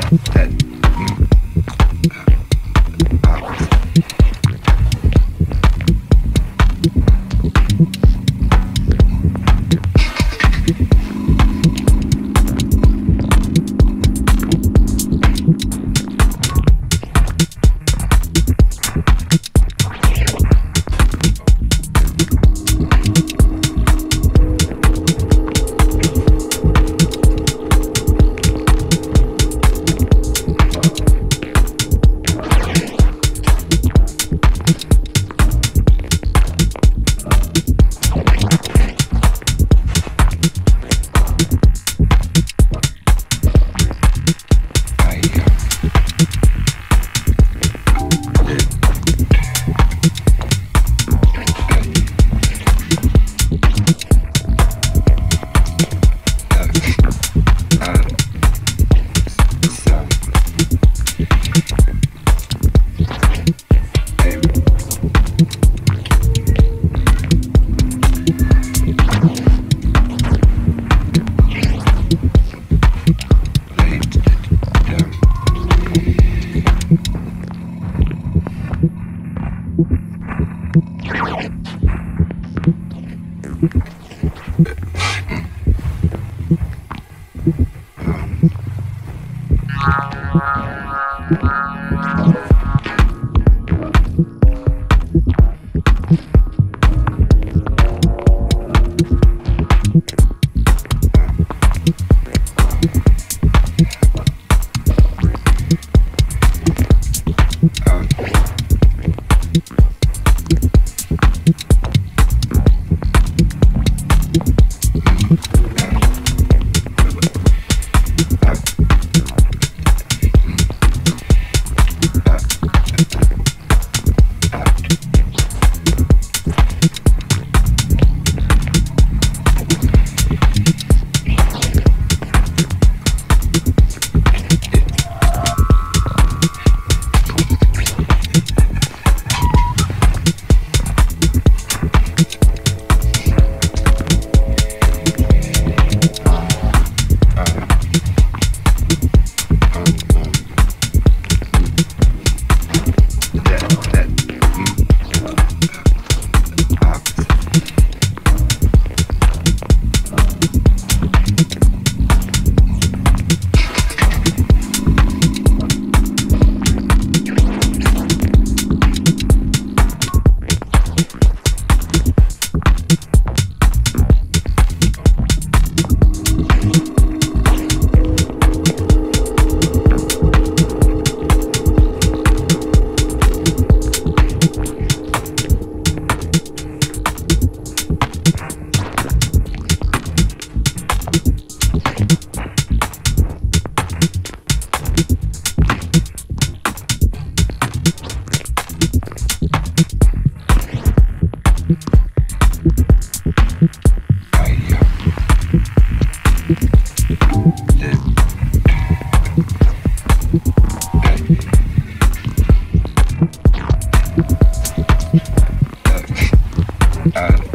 ten, ten. Uh,